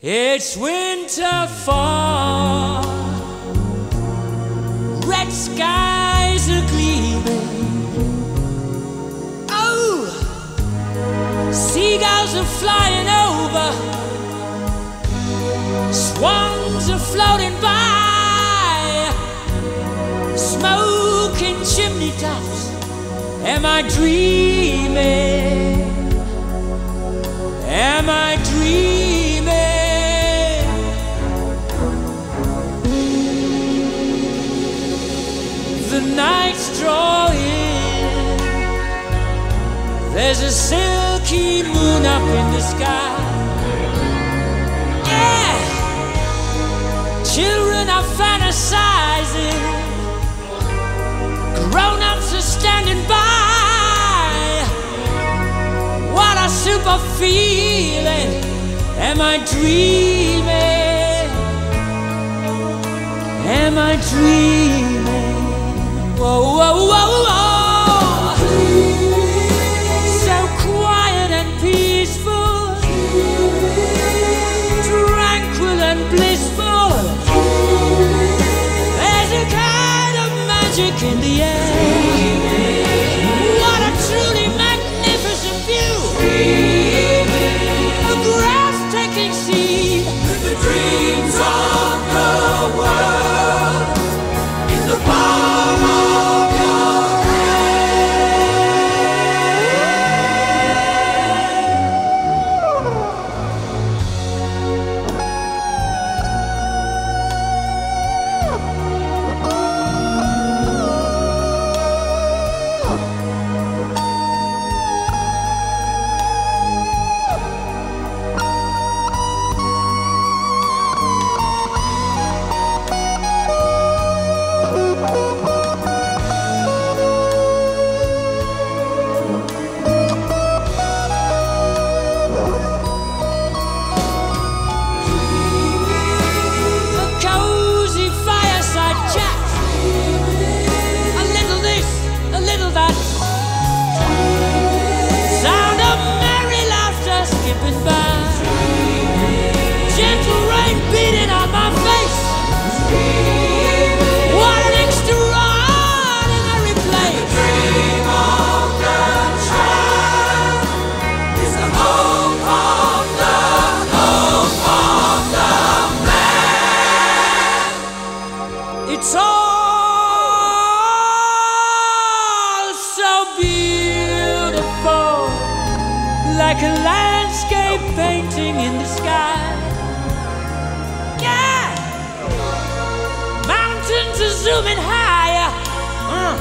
It's winter fall, red skies are gleaming. Oh, seagulls are flying over, swans are floating by, smoking chimney tops. Am I dreaming? Am I dreaming? The night's drawing. There's a silky moon up in the sky. Yeah, children are fantasizing. Grown ups are standing by. What a super feeling. Am I dreaming? Am I dreaming? Magic in the air. Like a landscape painting in the sky. Yeah, mountains are zooming higher. Uh.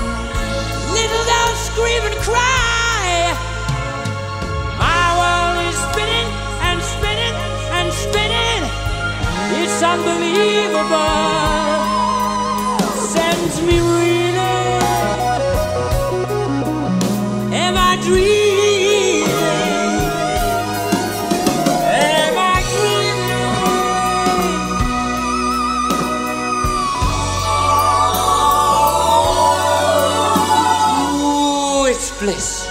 Little dogs scream and cry. My world is spinning and spinning and spinning. It's unbelievable sends me reeling. Am I dreaming? Bliss.